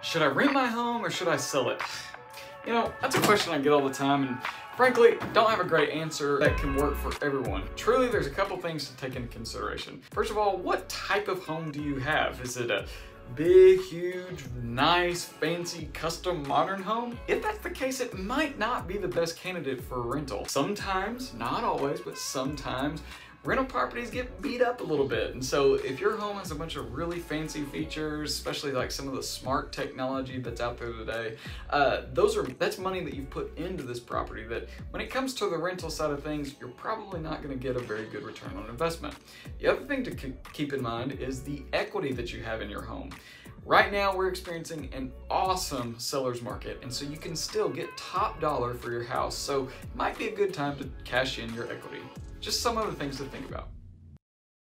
Should I rent my home or should I sell it? You know, that's a question I get all the time and frankly, don't have a great answer that can work for everyone. Truly, there's a couple things to take into consideration. First of all, what type of home do you have? Is it a big, huge, nice, fancy, custom, modern home? If that's the case, it might not be the best candidate for a rental. Sometimes, not always, but sometimes, rental properties get beat up a little bit. And so if your home has a bunch of really fancy features, especially like some of the smart technology that's out there today, uh, those are that's money that you've put into this property that when it comes to the rental side of things, you're probably not gonna get a very good return on investment. The other thing to keep in mind is the equity that you have in your home. Right now, we're experiencing an awesome seller's market, and so you can still get top dollar for your house. So it might be a good time to cash in your equity. Just some other things to think about.